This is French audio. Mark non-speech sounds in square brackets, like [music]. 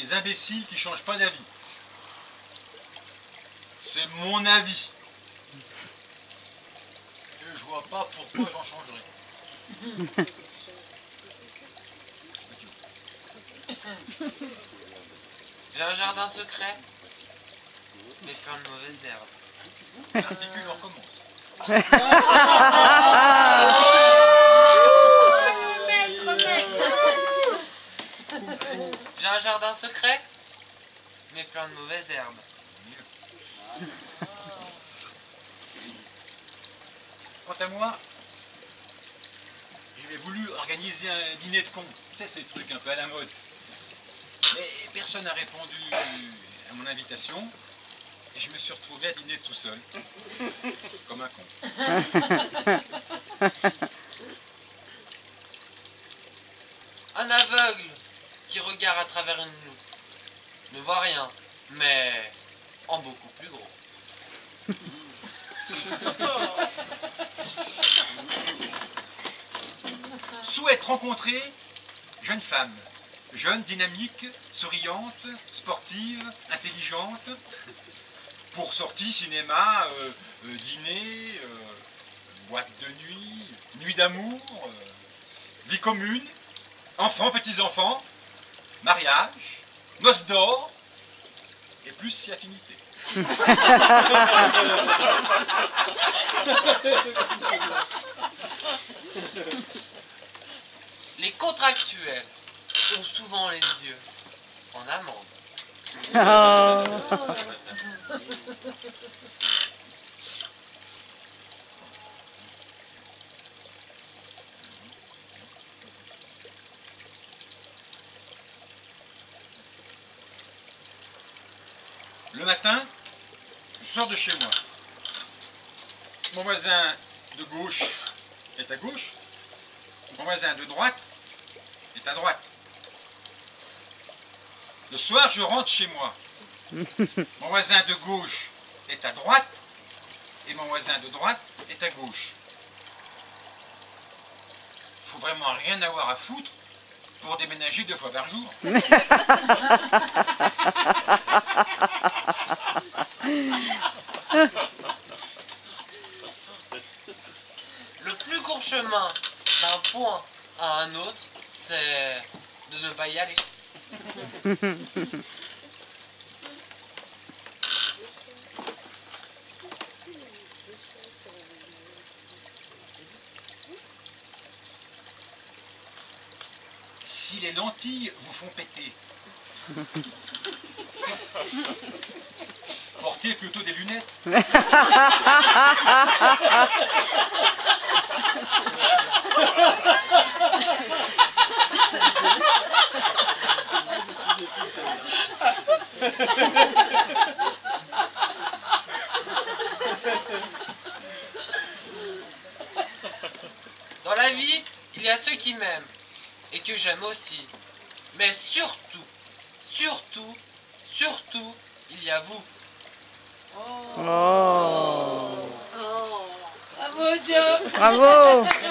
Les imbéciles qui changent pas d'avis. C'est mon avis. Et je vois pas pourquoi j'en changerais. J'ai un jardin secret, mais plein de mauvaises herbes. L'articule recommence. [laughs] J'ai un jardin secret, plein de mauvaises herbes. [laughs] Quant à moi, j'avais voulu organiser un dîner de cons. Tu sais, ces trucs un peu à la mode. Mais personne n'a répondu à mon invitation. Et je me suis retrouvé à dîner tout seul. Comme un con. [laughs] Un aveugle qui regarde à travers une loupe ne voit rien, mais en beaucoup plus gros. [laughs] Souhaite rencontrer jeune femme. Jeune, dynamique, souriante, sportive, intelligente. Pour sortie, cinéma, euh, euh, dîner, euh, boîte de nuit, nuit d'amour, vie commune, enfants, petits-enfants, mariage, noces d'or, et plus si affinité. [laughs] Les contractuels ont souvent les yeux en amande. [laughs] Le matin, je sors de chez moi. Mon voisin de gauche est à gauche. Mon voisin de droite est à droite. Le soir, je rentre chez moi. [laughs] Mon voisin de gauche est à droite et mon voisin de droite est à gauche. Il faut vraiment rien avoir à foutre pour déménager deux fois par jour. [laughs] Chemin d'un point à un autre, c'est de ne pas y aller. Si les lentilles vous font péter, portez plutôt des lunettes. [laughs] Dans la vie, il y a ceux qui m'aiment et que j'aime aussi. Mais surtout, surtout, surtout, il y a vous. Oh. Bravo Joe Bravo [laughs]